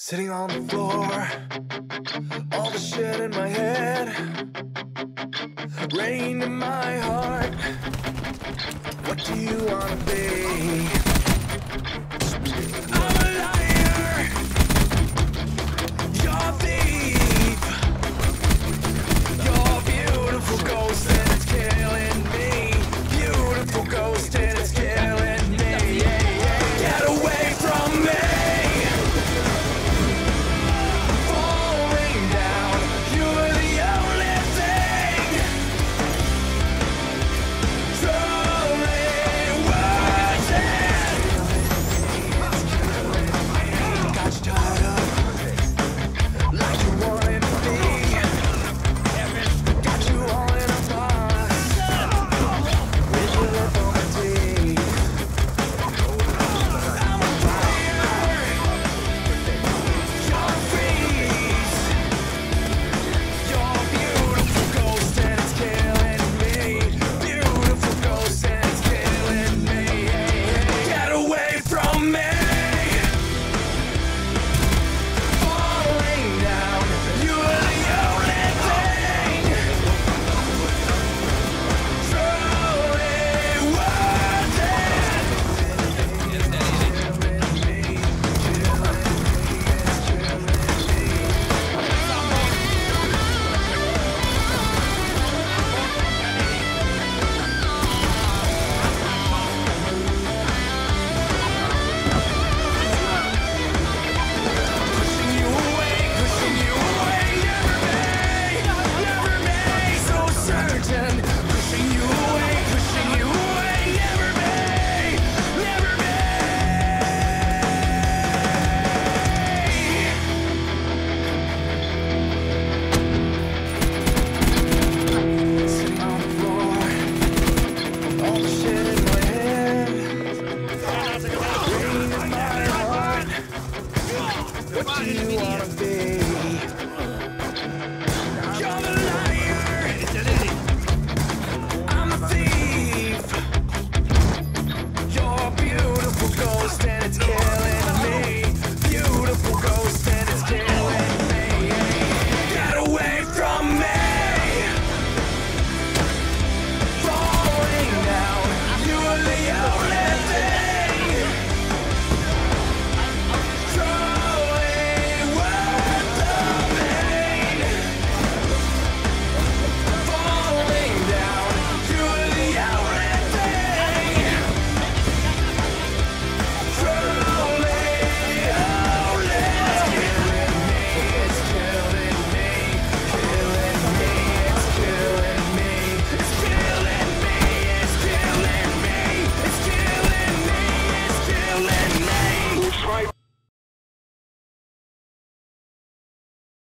Sitting on the floor, all the shit in my head, rain in my heart. What do you wanna be? you wanna be.